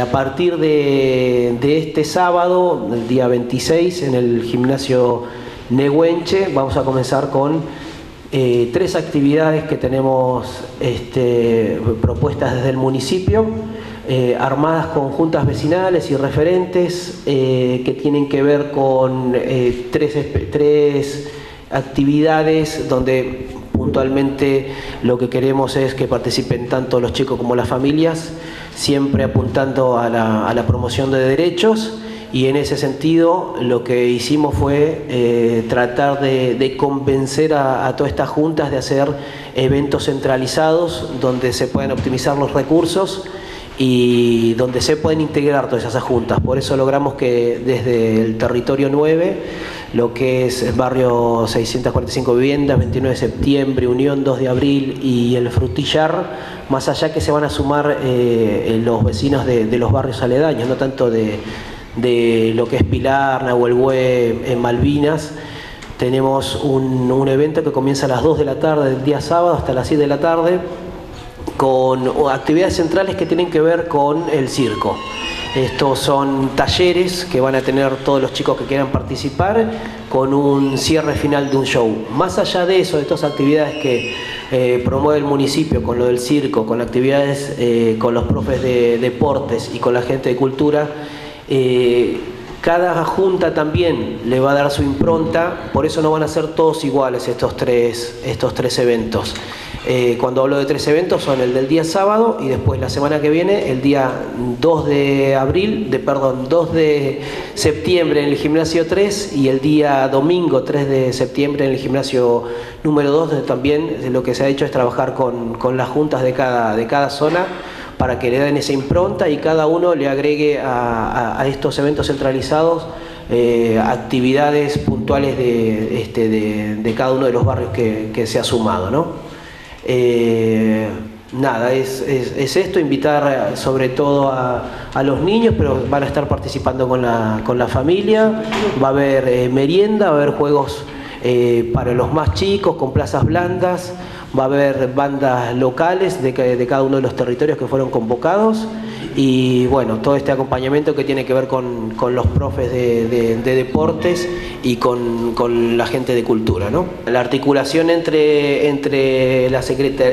A partir de, este sábado, el día 26, en el gimnasio Nehuenche, vamos a comenzar con eh, tres actividades que tenemos este, propuestas desde el municipio, eh, armadas con juntas vecinales y referentes, eh, que tienen que ver con tres, tres actividades donde puntualmente lo que queremos es que participen tanto los chicos como las familias, siempre apuntando a la, promoción de derechos y en ese sentido lo que hicimos fue eh, tratar de, convencer a, todas estas juntas de hacer eventos centralizados donde se puedan optimizar los recursos y donde se pueden integrar todas esas juntas. Por eso logramos que desde el territorio 9 lo que es barrio 645 viviendas, 29 de septiembre, Unión 2 de abril y el Frutillar, más allá que se van a sumar eh, los vecinos de, los barrios aledaños, no tanto de, lo que es Pilar, Nahuelhue, en Malvinas. Tenemos un, evento que comienza a las 2 de la tarde del día sábado hasta las 7 de la tarde con actividades centrales que tienen que ver con el circo. Estos son talleres que van a tener todos los chicos que quieran participar con un cierre final de un show. Más allá de eso, de estas actividades que eh, promueve el municipio con lo del circo, con actividades eh, con los profes de deportes y con la gente de cultura, eh, cada junta también le va a dar su impronta, por eso no van a ser todos iguales estos tres, estos tres eventos. Eh, cuando hablo de tres eventos son el del día sábado y después la semana que viene, el día 2 de abril, de perdón, 2 de septiembre en el gimnasio 3 y el día domingo 3 de septiembre en el gimnasio número 2, donde también lo que se ha hecho es trabajar con, las juntas de cada, de cada zona para que le den esa impronta y cada uno le agregue a, estos eventos centralizados eh, actividades puntuales de, este, de, cada uno de los barrios que, que se ha sumado. ¿no? Eh, nada, es, esto, invitar sobre todo a, los niños, pero van a estar participando con la, familia, va a haber eh, merienda, va a haber juegos eh, para los más chicos, con plazas blandas, va a haber bandas locales de cada uno de los territorios que fueron convocados y bueno, todo este acompañamiento que tiene que ver con, los profes de, deportes y con, la gente de cultura. ¿no? La articulación entre, entre la,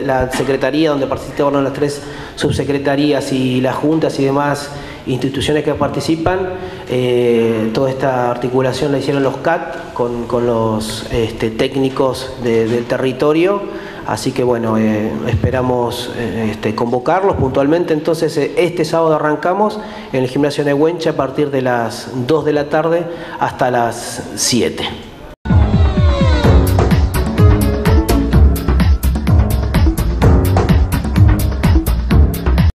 la Secretaría, donde participaron las tres subsecretarías y las juntas y demás instituciones que participan, eh, toda esta articulación la hicieron los CAT con, los este, técnicos del territorio Así que bueno, eh, esperamos eh, este, convocarlos puntualmente. Entonces, eh, este sábado arrancamos en el gimnasio de Huencha a partir de las 2 de la tarde hasta las 7.